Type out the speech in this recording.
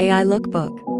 AI Lookbook.